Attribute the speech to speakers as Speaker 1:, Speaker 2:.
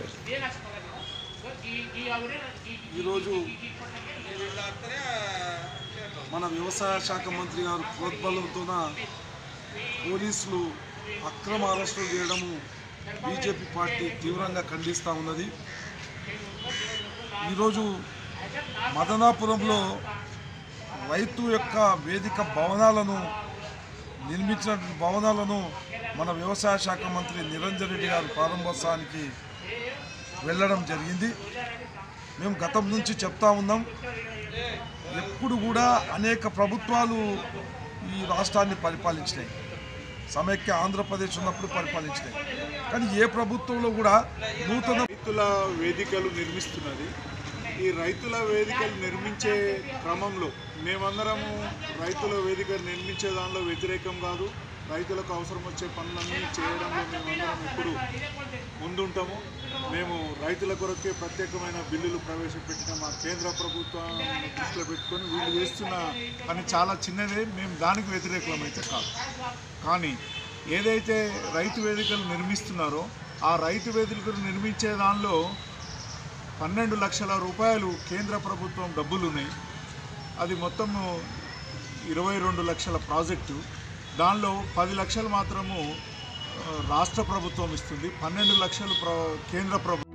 Speaker 1: Sir ఈరోజు మన వ్యవసాయ శాఖ మంత్రి గారు ప్రోద్బలంతోన పోలీసులు అక్రమ అరెస్టులు చేయడము బీజేపీ పార్టీ తీవ్రంగా ఖండిస్తూ ఉన్నది. ఈరోజు మదనాపురంలో రైతు యొక్క వేదిక భవనాలను నిర్మించినటువంటి భవనాలను మన వ్యవసాయ శాఖ మంత్రి నిరంజన్ రెడ్డి గారు ప్రారంభోత్సవానికి వెళ్ళడం జరిగింది. మేము గతం నుంచి చెప్తా ఉన్నాం. ఎప్పుడు కూడా అనేక ప్రభుత్వాలు ఈ రాష్ట్రాన్ని పరిపాలించినాయి. సమైక్య ఆంధ్రప్రదేశ్ ఉన్నప్పుడు పరిపాలించినాయి. కానీ ఏ ప్రభుత్వంలో కూడా నూతన
Speaker 2: రైతుల వేదికలు నిర్మిస్తున్నది. ఈ రైతుల వేదికలు నిర్మించే క్రమంలో మేమందరము రైతుల వేదిక నిర్మించే దానిలో వ్యతిరేకం కాదు. రైతులకు అవసరం వచ్చే పనులన్నీ చేయడంలో మేమందరం ఎప్పుడు ముందుంటాము. మేము రైతుల కొరకే ప్రత్యేకమైన బిల్లులు ప్రవేశపెట్టిన మా కేంద్ర ప్రభుత్వం దృష్టిలో పెట్టుకొని వీళ్ళు వేస్తున్న పని చాలా చిన్నదే మేము దానికి వ్యతిరేకమైతే కాదు. కానీ ఏదైతే రైతు వేదికలు నిర్మిస్తున్నారో ఆ రైతు వేదికలు నిర్మించే దానిలో పన్నెండు లక్షల రూపాయలు కేంద్ర ప్రభుత్వం డబ్బులు ఉన్నాయి అది మొత్తము ఇరవై రెండు లక్షల ప్రాజెక్టు. దానిలో పది లక్షలు మాత్రము రాష్ట్ర ప్రభుత్వం ఇస్తుంది. పన్నెండు లక్షలు ప్ర కేంద్ర ప్రభుత్వం